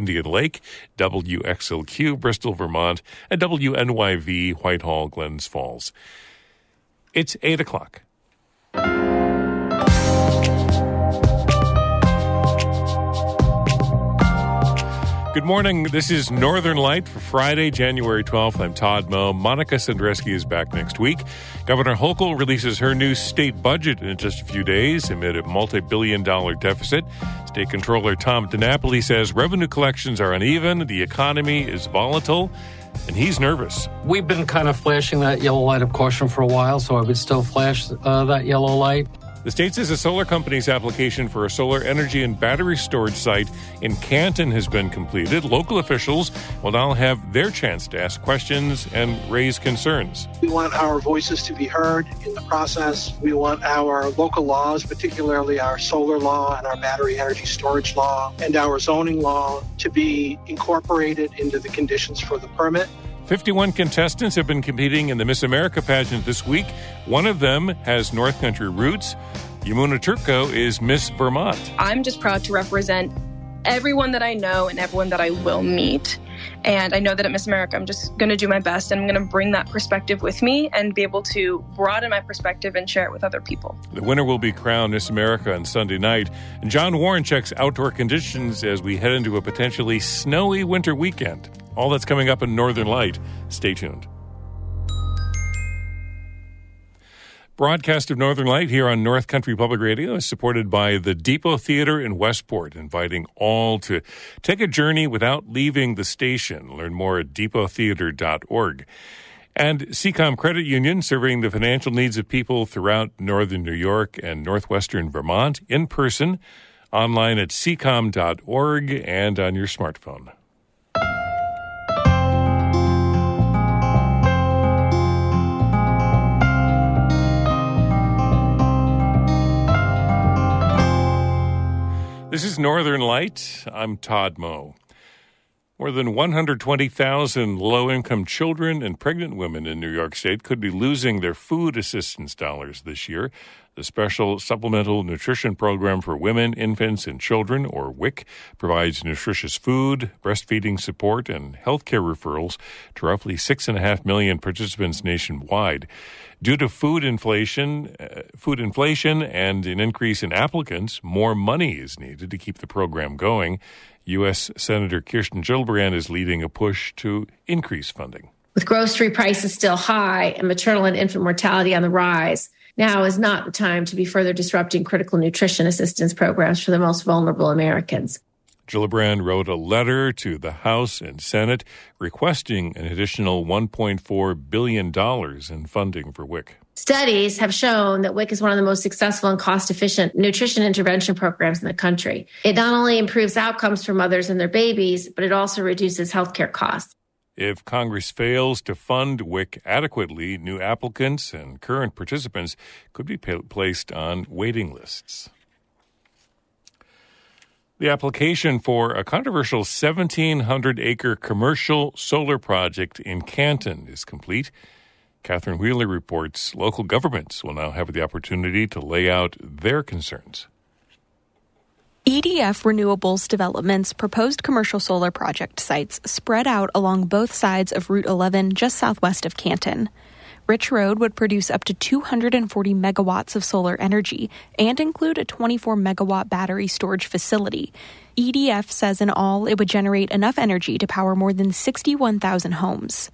Indian Lake, WXLQ Bristol, Vermont, and WNYV Whitehall, Glens Falls. It's 8 o'clock. Good morning. This is Northern Light for Friday, January 12th. I'm Todd Moe. Monica Sandreczki is back next week. Governor Hochul releases her new state budget in just a few days amid a multi billion dollar deficit. State Controller Tom DiNapoli says revenue collections are uneven, the economy is volatile, and he's nervous. We've been kind of flashing that yellow light of caution for a while, so I would still flash uh, that yellow light. The state says a solar company's application for a solar energy and battery storage site in Canton has been completed. Local officials will now have their chance to ask questions and raise concerns. We want our voices to be heard in the process. We want our local laws, particularly our solar law and our battery energy storage law and our zoning law, to be incorporated into the conditions for the permit. 51 contestants have been competing in the Miss America pageant this week. One of them has North Country roots. Yamuna Turco is Miss Vermont. I'm just proud to represent everyone that I know and everyone that I will meet. And I know that at Miss America, I'm just going to do my best and I'm going to bring that perspective with me and be able to broaden my perspective and share it with other people. The winner will be crowned Miss America on Sunday night. And John Warren checks outdoor conditions as we head into a potentially snowy winter weekend. All that's coming up in Northern Light. Stay tuned. Broadcast of Northern Light here on North Country Public Radio is supported by the Depot Theater in Westport, inviting all to take a journey without leaving the station. Learn more at depottheater.org. And SeaComm Credit Union, serving the financial needs of people throughout northern New York and northwestern Vermont in person, online at seacomm.org and on your smartphone. This is Northern Light. I'm Todd Moe. More than 120,000 low income children and pregnant women in New York State could be losing their food assistance dollars this year. The Special Supplemental Nutrition Program for Women, Infants, and Children, or WIC, provides nutritious food, breastfeeding support, and health care referrals to roughly 6.5 million participants nationwide. Due to food inflation, uh, food inflation and an increase in applicants, more money is needed to keep the program going. U.S. Senator Kirsten Gillibrand is leading a push to increase funding. With grocery prices still high and maternal and infant mortality on the rise, now is not the time to be further disrupting critical nutrition assistance programs for the most vulnerable Americans. Gillibrand wrote a letter to the House and Senate requesting an additional $1.4 billion in funding for WIC. Studies have shown that WIC is one of the most successful and cost efficient nutrition intervention programs in the country. It not only improves outcomes for mothers and their babies, but it also reduces healthcare costs. If Congress fails to fund WIC adequately, new applicants and current participants could be placed on waiting lists. The application for a controversial 1,700 acre commercial solar project in Canton is complete. Catherine Wheeler reports local governments will now have the opportunity to lay out their concerns. EDF Renewables Development's proposed commercial solar project sites spread out along both sides of Route 11 just southwest of Canton. Rich Road would produce up to 240 megawatts of solar energy and include a 24 megawatt battery storage facility. EDF says in all it would generate enough energy to power more than 61,000 homes.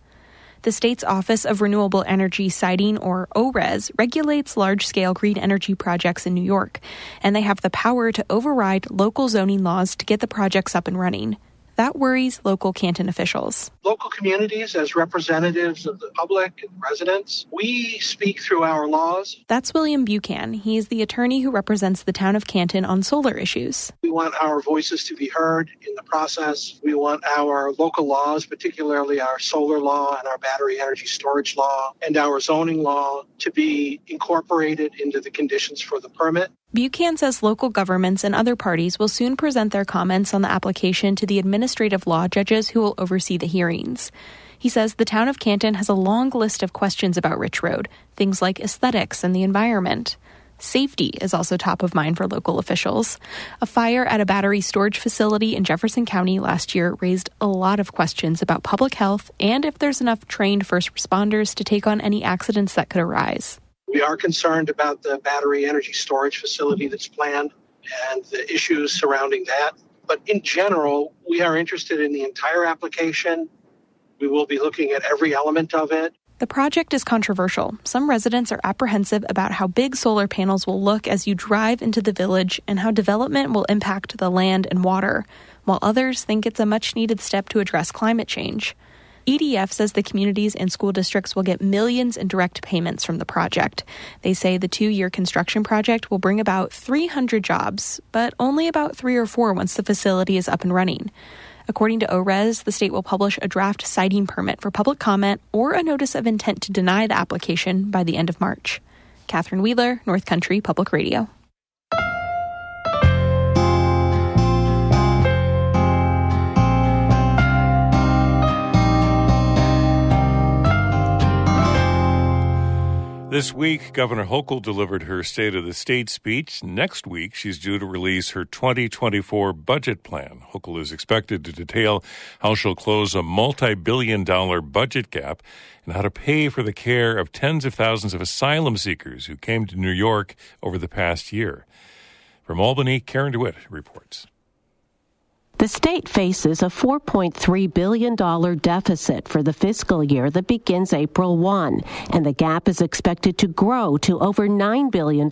The state's Office of Renewable Energy Siting, or ORES, regulates large scale green energy projects in New York, and they have the power to override local zoning laws to get the projects up and running. That worries local Canton officials. Local communities, as representatives of the public and residents, we speak through our laws. That's William Buchan. He is the attorney who represents the town of Canton on solar issues. We want our voices to be heard in the process. We want our local laws, particularly our solar law and our battery energy storage law and our zoning law, to be incorporated into the conditions for the permit. Buchan says local governments and other parties will soon present their comments on the application to the administrative law judges who will oversee the hearings. He says the town of Canton has a long list of questions about Rich Road, things like aesthetics and the environment. Safety is also top of mind for local officials. A fire at a battery storage facility in Jefferson County last year raised a lot of questions about public health and if there's enough trained first responders to take on any accidents that could arise. We are concerned about the battery energy storage facility that's planned and the issues surrounding that. But in general, we are interested in the entire application. We will be looking at every element of it. The project is controversial. Some residents are apprehensive about how big solar panels will look as you drive into the village and how development will impact the land and water, while others think it's a much needed step to address climate change. EDF says the communities and school districts will get millions in direct payments from the project. They say the two year construction project will bring about 300 jobs, but only about three or four once the facility is up and running. According to ORES, the state will publish a draft siting permit for public comment or a notice of intent to deny the application by the end of March. Catherine Wheeler, North Country Public Radio. This week, Governor Hochul delivered her State of the State speech. Next week, she's due to release her 2024 budget plan. Hochul is expected to detail how she'll close a multi billion dollar budget gap and how to pay for the care of tens of thousands of asylum seekers who came to New York over the past year. From Albany, Karen DeWitt reports. The state faces a $4.3 billion deficit for the fiscal year that begins April 1, and the gap is expected to grow to over $9 billion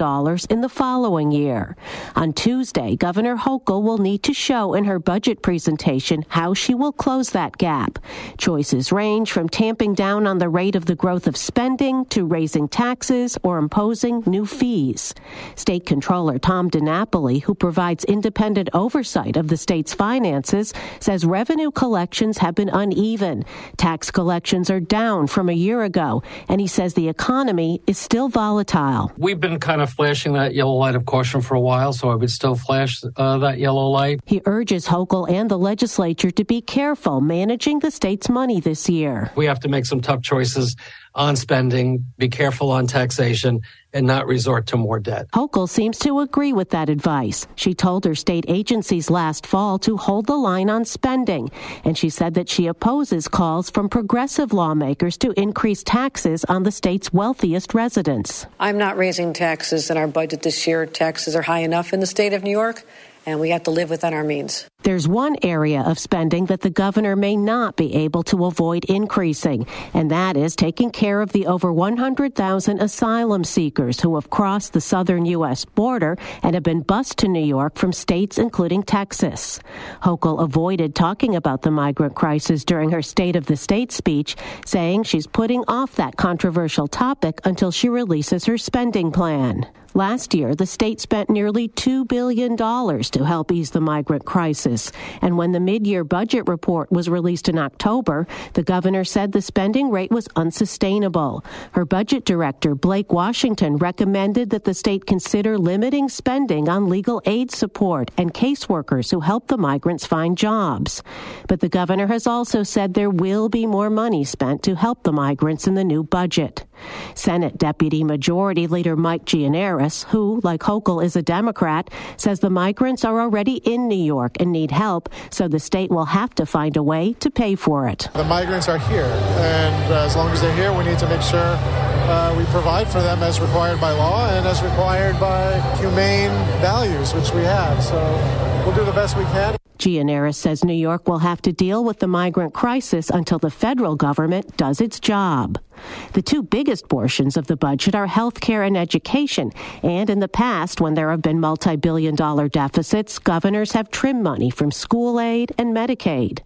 in the following year. On Tuesday, Governor Hochul will need to show in her budget presentation how she will close that gap. Choices range from tamping down on the rate of the growth of spending to raising taxes or imposing new fees. State Controller Tom DiNapoli, who provides independent oversight of the state's finances, Finances says revenue collections have been uneven. Tax collections are down from a year ago, and he says the economy is still volatile. We've been kind of flashing that yellow light of caution for a while, so I would still flash uh, that yellow light. He urges Hochul and the legislature to be careful managing the state's money this year. We have to make some tough choices on spending, be careful on taxation, and not resort to more debt. Hochul seems to agree with that advice. She told her state agencies last fall to hold the line on spending, and she said that she opposes calls from progressive lawmakers to increase taxes on the state's wealthiest residents. I'm not raising taxes in our budget this year. Taxes are high enough in the state of New York and we have to live within our means. There's one area of spending that the governor may not be able to avoid increasing, and that is taking care of the over 100,000 asylum seekers who have crossed the southern U.S. border and have been bused to New York from states including Texas. Hochul avoided talking about the migrant crisis during her State of the State speech, saying she's putting off that controversial topic until she releases her spending plan. Last year, the state spent nearly $2 billion to help ease the migrant crisis. And when the mid-year budget report was released in October, the governor said the spending rate was unsustainable. Her budget director, Blake Washington, recommended that the state consider limiting spending on legal aid support and caseworkers who help the migrants find jobs. But the governor has also said there will be more money spent to help the migrants in the new budget. Senate Deputy Majority Leader Mike Gianaris, who, like Hochul, is a Democrat, says the migrants are already in New York and need help, so the state will have to find a way to pay for it. The migrants are here, and uh, as long as they're here, we need to make sure uh, we provide for them as required by law and as required by humane values, which we have. So we'll do the best we can. Gianaris says New York will have to deal with the migrant crisis until the federal government does its job. The two biggest portions of the budget are health care and education. And in the past, when there have been multi billion dollar deficits, governors have trimmed money from school aid and Medicaid.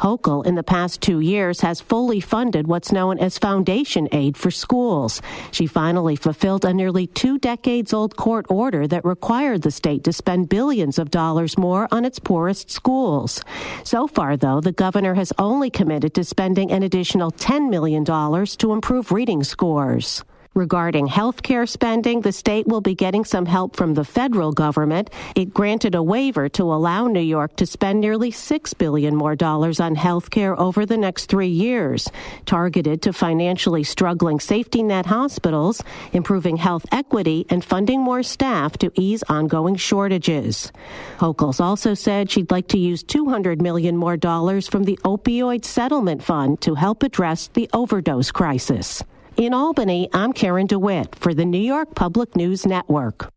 Hochul, in the past two years, has fully funded what's known as foundation aid for schools. She finally fulfilled a nearly two decades old court order that required the state to spend billions of dollars more on its poorest schools. So far, though, the governor has only committed to spending an additional $10 million to improve reading scores. Regarding health care spending, the state will be getting some help from the federal government. It granted a waiver to allow New York to spend nearly 6 billion more dollars on health care over the next three years, targeted to financially struggling safety net hospitals, improving health equity, and funding more staff to ease ongoing shortages. Hochul's also said she'd like to use 200 million more dollars from the opioid settlement fund to help address the overdose crisis. In Albany, I'm Karen DeWitt for the New York Public News Network.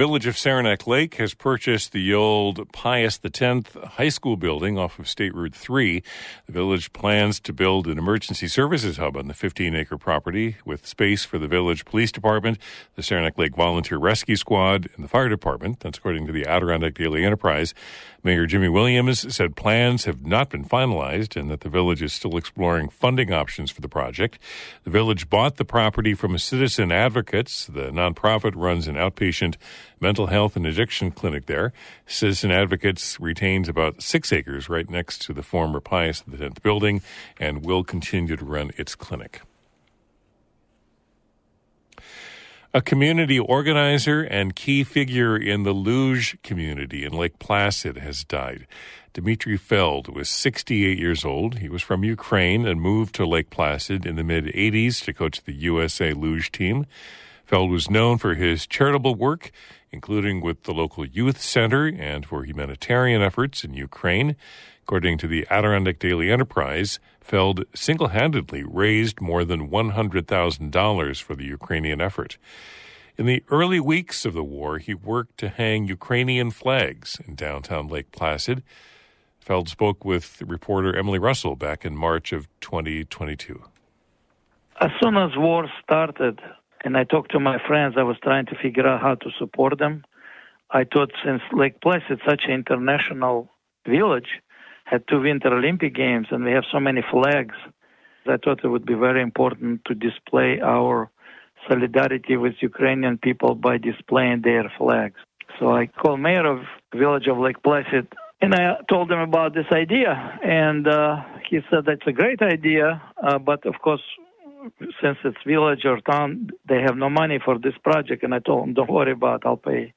Village of Saranac Lake has purchased the old Pius X high school building off of State Route 3. The village plans to build an emergency services hub on the 15 acre property with space for the village police department, the Saranac Lake Volunteer Rescue Squad, and the fire department. That's according to the Adirondack Daily Enterprise. Mayor Jimmy Williams said plans have not been finalized and that the village is still exploring funding options for the project. The village bought the property from a citizen advocates. The nonprofit runs an outpatient mental health and addiction clinic there. Citizen Advocates retains about six acres right next to the former Pius X building and will continue to run its clinic. A community organizer and key figure in the luge community in Lake Placid has died. Dmitry Feld was 68 years old. He was from Ukraine and moved to Lake Placid in the mid 80s to coach the USA luge team. Feld was known for his charitable work, including with the local youth center and for humanitarian efforts in Ukraine. According to the Adirondack Daily Enterprise, Feld single handedly raised more than $100,000 for the Ukrainian effort. In the early weeks of the war, he worked to hang Ukrainian flags in downtown Lake Placid. Feld spoke with reporter Emily Russell back in March of 2022. As soon as war started, and I talked to my friends, I was trying to figure out how to support them. I thought since Lake Placid, such an international village, had two Winter Olympic Games, and we have so many flags. I thought it would be very important to display our solidarity with Ukrainian people by displaying their flags. So I called mayor of village of Lake Placid, and I told him about this idea, and uh, he said that's a great idea, uh, but of course, since it's village or town, they have no money for this project. And I told them, don't worry about, it. I'll pay,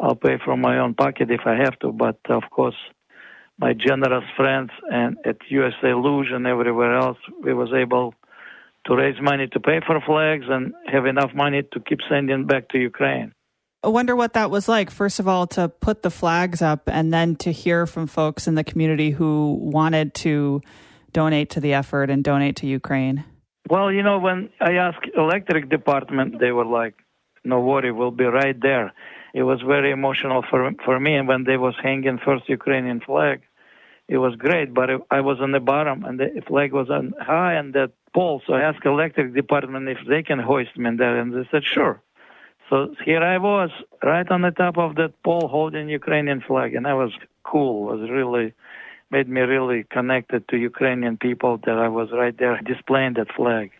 I'll pay from my own pocket if I have to. But of course, my generous friends and at USA Luge and everywhere else, we was able to raise money to pay for flags and have enough money to keep sending back to Ukraine. I wonder what that was like. First of all, to put the flags up and then to hear from folks in the community who wanted to donate to the effort and donate to Ukraine. Well, you know, when I asked electric department, they were like, "No worry, we'll be right there." It was very emotional for for me, and when they was hanging first Ukrainian flag, it was great. But I was on the bottom, and the flag was on high on that pole. So I asked electric department if they can hoist me there, and they said sure. So here I was, right on the top of that pole, holding Ukrainian flag, and I was cool. It was really made me really connected to Ukrainian people that I was right there displaying that flag.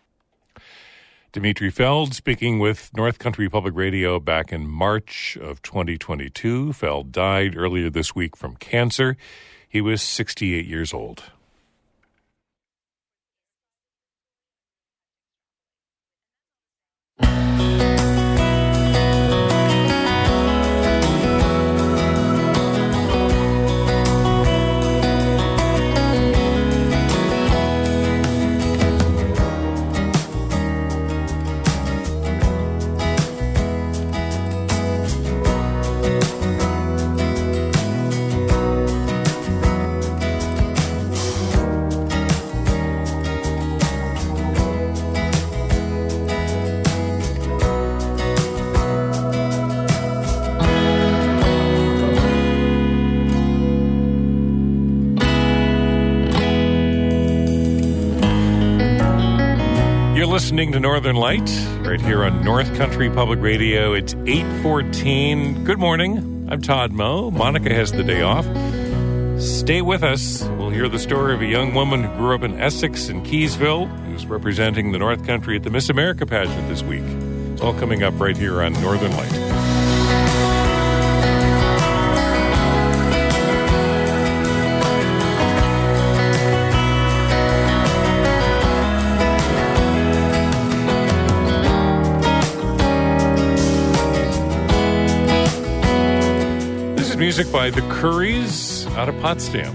Dmitry Feld speaking with North Country Public Radio back in March of 2022. Feld died earlier this week from cancer. He was 68 years old. Listening to Northern Light right here on North Country Public Radio. It's 8:14. Good morning. I'm Todd Moe. Monica has the day off. Stay with us. We'll hear the story of a young woman who grew up in Essex and Keeseville who's representing the North Country at the Miss America pageant this week. It's all coming up right here on Northern Light. Music by the Curries out of Potsdam.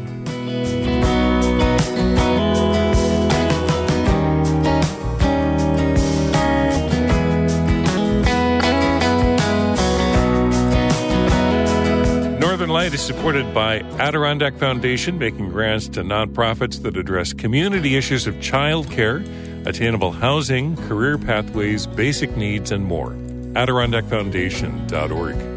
Northern Light is supported by Adirondack Foundation, making grants to nonprofits that address community issues of childcare, attainable housing, career pathways, basic needs, and more. AdirondackFoundation.org.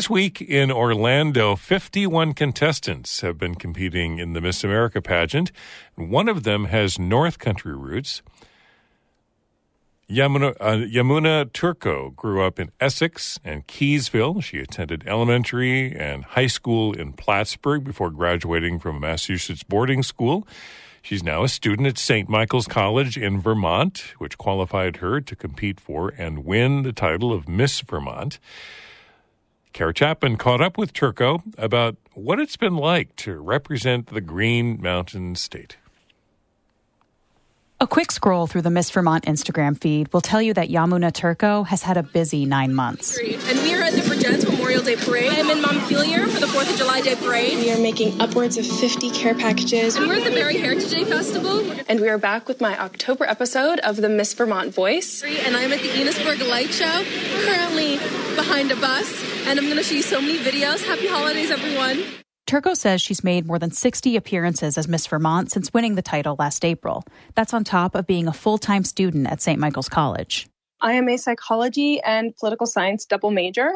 This week in Orlando, 51 contestants have been competing in the Miss America pageant. And one of them has North Country roots. Yamuna, uh, Yamuna Turco grew up in Essex and Keeseville. She attended elementary and high school in Plattsburgh before graduating from Massachusetts boarding school. She's now a student at St. Michael's College in Vermont, which qualified her to compete for and win the title of Miss Vermont. Kara Chapman caught up with Turco about what it's been like to represent the Green Mountain State. A quick scroll through the Miss Vermont Instagram feed will tell you that Yamuna Turco has had a busy nine months. And we are at the Vergennes Memorial Day Parade. I'm in Montpelier for the 4th of July Day Parade. We are making upwards of 50 care packages. And we're at the Barre Heritage Day Festival. And we are back with my October episode of the Miss Vermont Voice. And I'm at the Enosburg Light Show, currently behind a bus. And I'm going to show you so many videos. Happy holidays, everyone. Turco says she's made more than 60 appearances as Miss Vermont since winning the title last April. That's on top of being a full time student at St. Michael's College. I am a psychology and political science double major.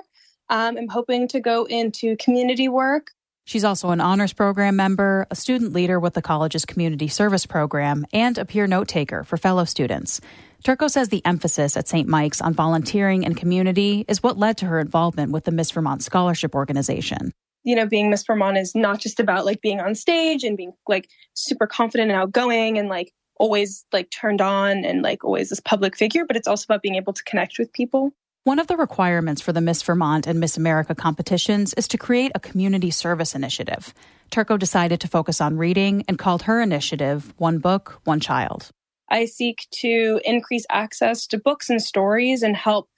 Um, I'm hoping to go into community work. She's also an honors program member, a student leader with the college's community service program, and a peer note taker for fellow students. Turco says the emphasis at St. Mike's on volunteering and community is what led to her involvement with the Miss Vermont Scholarship Organization you know, being Miss Vermont is not just about like being on stage and being like super confident and outgoing and like always like turned on and like always this public figure, but it's also about being able to connect with people. One of the requirements for the Miss Vermont and Miss America competitions is to create a community service initiative. Turco decided to focus on reading and called her initiative One Book, One Child. I seek to increase access to books and stories and help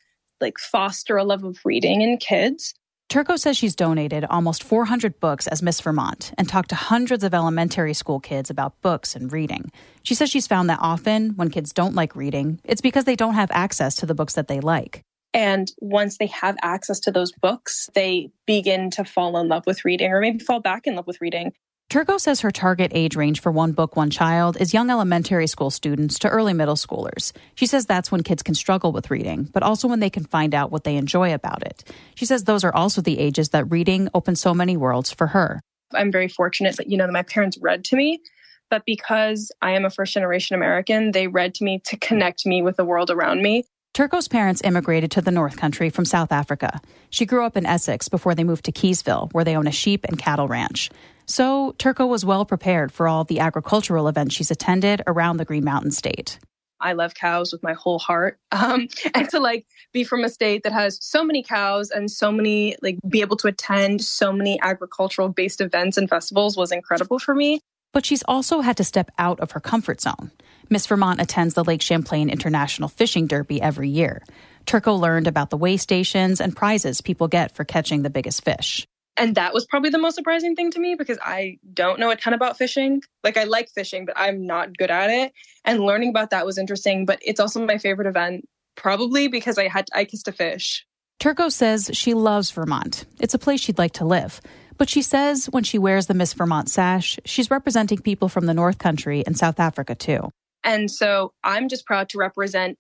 like foster a love of reading in kids. Turco says she's donated almost 400 books as Miss Vermont and talked to hundreds of elementary school kids about books and reading. She says she's found that often when kids don't like reading, it's because they don't have access to the books that they like. And once they have access to those books, they begin to fall in love with reading or maybe fall back in love with reading. Turco says her target age range for One Book, One Child is young elementary school students to early middle schoolers. She says that's when kids can struggle with reading, but also when they can find out what they enjoy about it. She says those are also the ages that reading opens so many worlds for her. I'm very fortunate that, you know, that my parents read to me, but because I am a first generation American, they read to me to connect me with the world around me. Turco's parents immigrated to the North Country from South Africa. She grew up in Essex before they moved to Keeseville, where they own a sheep and cattle ranch. So Turco was well prepared for all the agricultural events she's attended around the Green Mountain State. I love cows with my whole heart. Um, and to like be from a state that has so many cows and so many, like be able to attend so many agricultural based events and festivals was incredible for me. But she's also had to step out of her comfort zone. Miss Vermont attends the Lake Champlain International Fishing Derby every year. Turco learned about the weigh stations and prizes people get for catching the biggest fish. And that was probably the most surprising thing to me because I don't know a ton about fishing. Like I like fishing, but I'm not good at it. And learning about that was interesting, but it's also my favorite event probably because I had I kissed a fish. Turco says she loves Vermont. It's a place she'd like to live. But she says when she wears the Miss Vermont sash, she's representing people from the North Country and South Africa too. And so I'm just proud to represent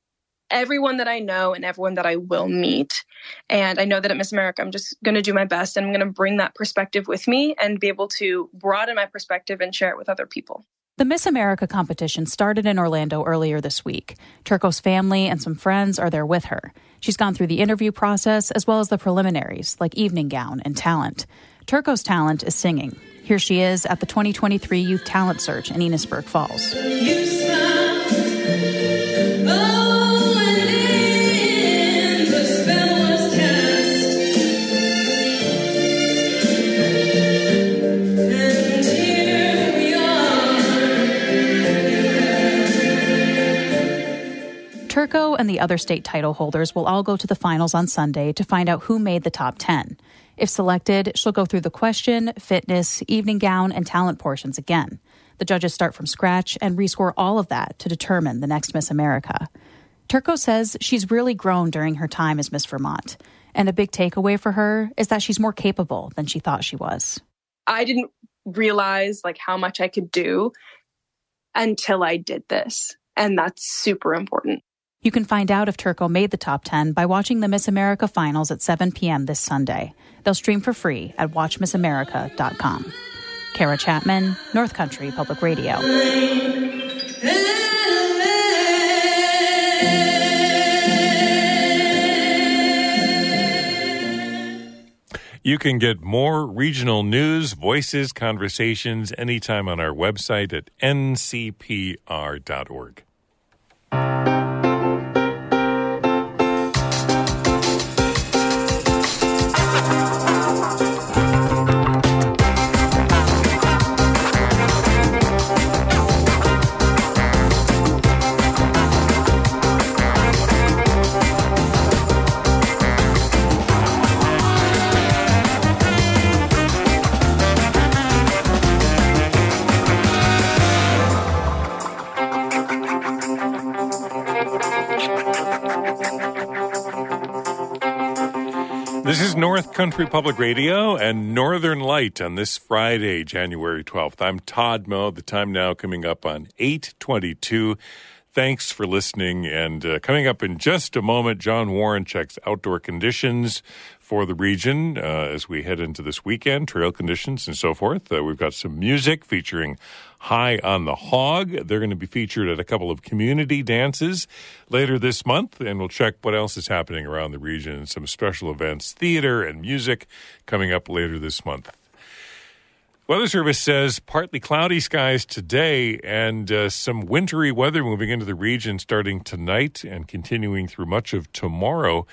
everyone that I know and everyone that I will meet. And I know that at Miss America, I'm just going to do my best and I'm going to bring that perspective with me and be able to broaden my perspective and share it with other people. The Miss America competition started in Orlando earlier this week. Turco's family and some friends are there with her. She's gone through the interview process as well as the preliminaries, like evening gown and talent. Turco's talent is singing. Here she is at the 2023 Youth Talent Search in Enosburg Falls. The other state title holders will all go to the finals on Sunday to find out who made the top 10. If selected, she'll go through the question, fitness, evening gown, and talent portions again. The judges start from scratch and rescore all of that to determine the next Miss America. Turco says she's really grown during her time as Miss Vermont. And a big takeaway for her is that she's more capable than she thought she was. I didn't realize like how much I could do until I did this. And that's super important. You can find out if Turco made the top 10 by watching the Miss America finals at 7 p.m. this Sunday. They'll stream for free at watchmissamerica.com. Kara Chapman, North Country Public Radio. You can get more regional news, voices, conversations anytime on our website at ncpr.org. Country Public Radio and Northern Light on this Friday, January 12th. I'm Todd Moe. The time now coming up on 822. Thanks for listening. And uh, coming up in just a moment, John Warren checks outdoor conditions for the region uh, as we head into this weekend, trail conditions and so forth. Uh, we've got some music featuring High on the Hog. They're going to be featured at a couple of community dances later this month, and we'll check what else is happening around the region. Some special events, theater, and music coming up later this month. Weather Service says partly cloudy skies today and uh, some wintry weather moving into the region starting tonight and continuing through much of tomorrow.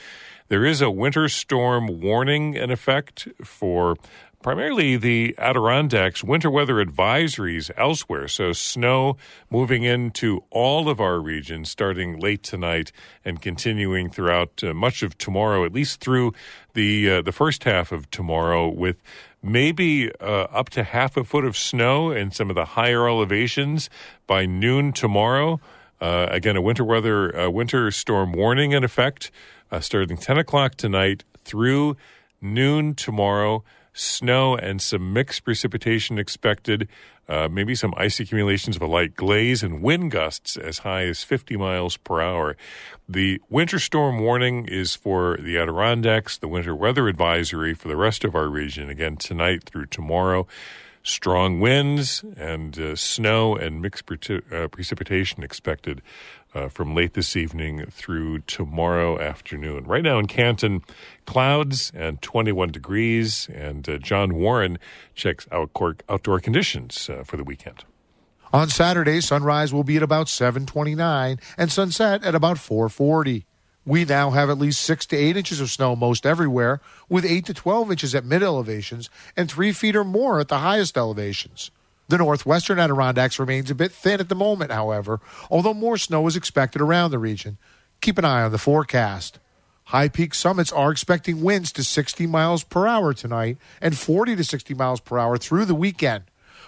There is a winter storm warning in effect for primarily the Adirondacks, winter weather advisories elsewhere. So snow moving into all of our regions starting late tonight and continuing throughout uh, much of tomorrow, at least through the uh, the first half of tomorrow with maybe uh, up to half a foot of snow in some of the higher elevations by noon tomorrow. Uh, again, a winter weather uh, winter storm warning in effect uh, starting 10 o'clock tonight through noon tomorrow snow and some mixed precipitation expected. Uh, maybe some ice accumulations of a light glaze and wind gusts as high as 50 miles per hour. The winter storm warning is for the Adirondacks, the winter weather advisory for the rest of our region, again tonight through tomorrow. Strong winds and uh, snow and mixed pre- uh, precipitation expected uh, from late this evening through tomorrow afternoon. Right now in Canton, clouds and 21 degrees. And uh, John Warren checks outdoor, outdoor conditions uh, for the weekend. On Saturday, sunrise will be at about 7:29 and sunset at about 4:40. We now have at least 6 to 8 inches of snow most everywhere, with 8 to 12 inches at mid elevations and 3 feet or more at the highest elevations. The northwestern Adirondacks remains a bit thin at the moment, however, although more snow is expected around the region. Keep an eye on the forecast. High peak summits are expecting winds to 60 miles per hour tonight and 40 to 60 miles per hour through the weekend,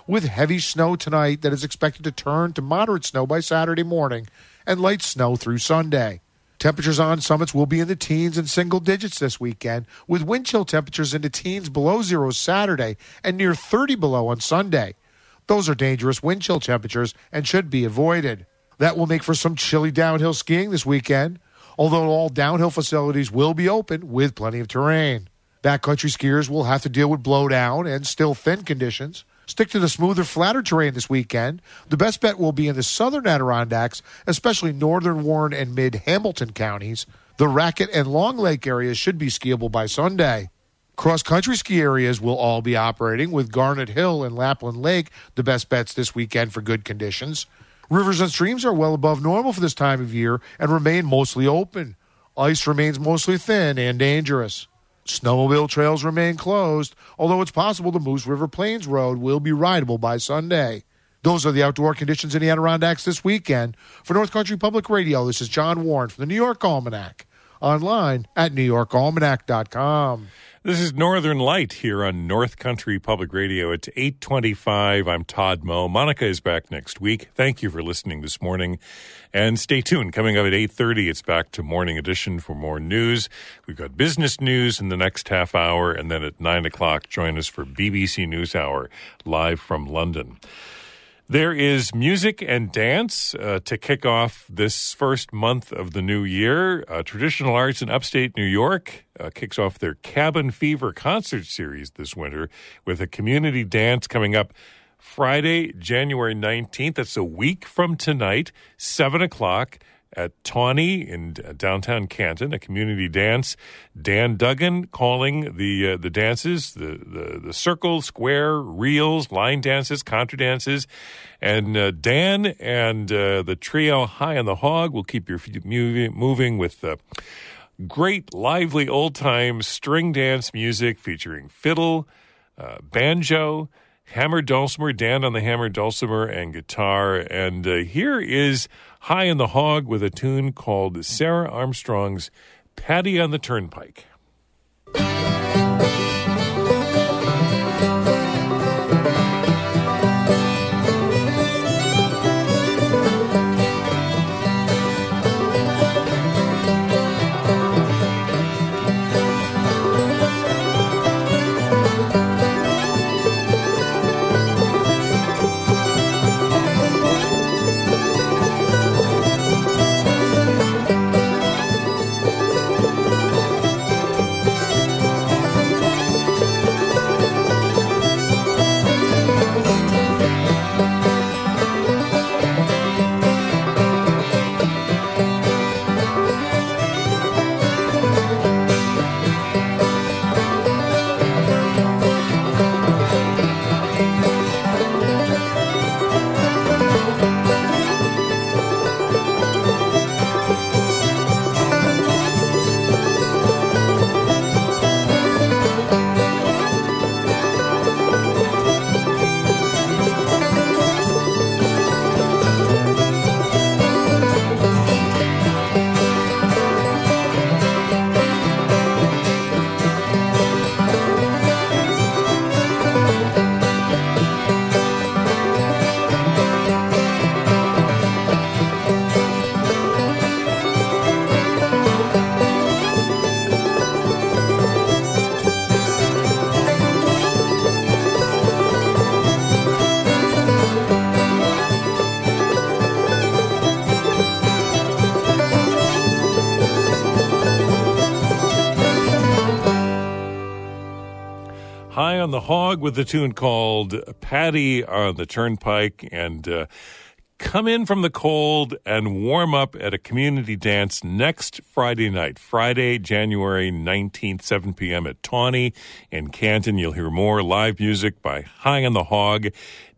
with heavy snow tonight that is expected to turn to moderate snow by Saturday morning and light snow through Sunday. Temperatures on summits will be in the teens and single digits this weekend, with wind chill temperatures in the teens below zero Saturday and near 30 below on Sunday. Those are dangerous wind chill temperatures and should be avoided. That will make for some chilly downhill skiing this weekend, although all downhill facilities will be open with plenty of terrain. Backcountry skiers will have to deal with blowdown and still thin conditions. Stick to the smoother, flatter terrain this weekend. The best bet will be in the southern Adirondacks, especially northern Warren and mid Hamilton counties. The Raquette and Long Lake areas should be skiable by Sunday. Cross country ski areas will all be operating, with Garnet Hill and Lapland Lake the best bets this weekend for good conditions. Rivers and streams are well above normal for this time of year and remain mostly open. Ice remains mostly thin and dangerous. Snowmobile trails remain closed, although it's possible the Moose River Plains Road will be rideable by Sunday. Those are the outdoor conditions in the Adirondacks this weekend. For North Country Public Radio, this is John Warren from the New York Almanack. Online at newyorkalmanack.com. This is Northern Light here on North Country Public Radio. It's 825. I'm Todd Moe. Monica is back next week. Thank you for listening this morning. And stay tuned. Coming up at 830, it's back to Morning Edition for more news. We've got business news in the next half hour. And then at 9 o'clock, join us for BBC News Hour live from London. There is music and dance uh, to kick off this first month of the new year. Uh, Traditional Arts in upstate New York uh, kicks off their Cabin Fever concert series this winter with a community dance coming up Friday, January 19th. That's a week from tonight, 7 o'clock at TAUNY in downtown Canton, a community dance. Dan Duggan calling the uh, the dances, the, the the circle, square, reels, line dances, contra dances, and uh, Dan and uh, the trio High on the Hog will keep your feet moving with. the Great, lively, old time string dance music featuring fiddle, uh, banjo, hammer dulcimer, Dan on the hammer dulcimer, and guitar. And uh, here is High on the Hog with a tune called Sarah Armstrong's Patty on the Turnpike. Hog with the tune called Patty on the Turnpike. And uh, come in from the cold and warm up at a community dance next Friday night, Friday, January 19th, 7 p.m. at TAUNY in Canton. You'll hear more live music by High on the Hog.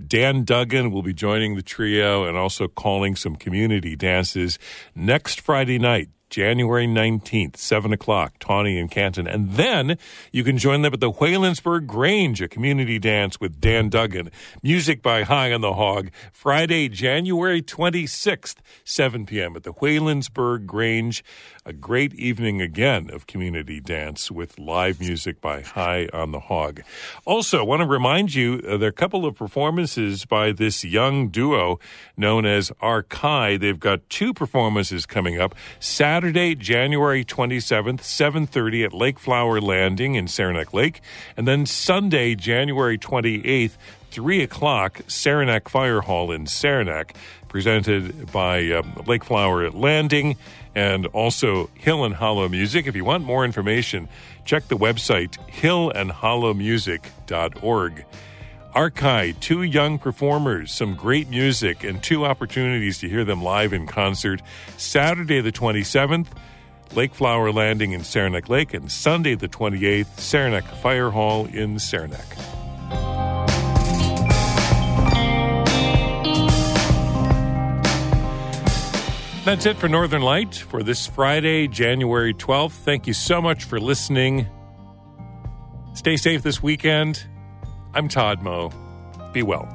Dan Duggan will be joining the trio and also calling some community dances next Friday night, January 19th, 7 o'clock, TAUNY and Canton. And then you can join them at the Whallonsburg Grange, a community dance with Dan Duggan. Music by High on the Hog, Friday, January 26th, 7 p.m. at the Whallonsburg Grange. A great evening again of community dance with live music by High on the Hog. Also, I want to remind you uh, there are a couple of performances by this young duo known as Arkai. They've got two performances coming up. Saturday Saturday, January 27th, 7:30 at Lake Flower Landing in Saranac Lake, and then Sunday, January 28th, 3 o'clock, Saranac Fire Hall in Saranac, presented by um, Lake Flower Landing and also Hill and Hollow Music. If you want more information, check the website hillandhollowmusic.org. Arkai, two young performers, some great music, and two opportunities to hear them live in concert. Saturday the 27th, Lake Flower Landing in Saranac Lake, and Sunday the 28th, Saranac Fire Hall in Saranac. That's it for Northern Light for this Friday, January 12th. Thank you so much for listening. Stay safe this weekend I'm Todd Moe. Be well.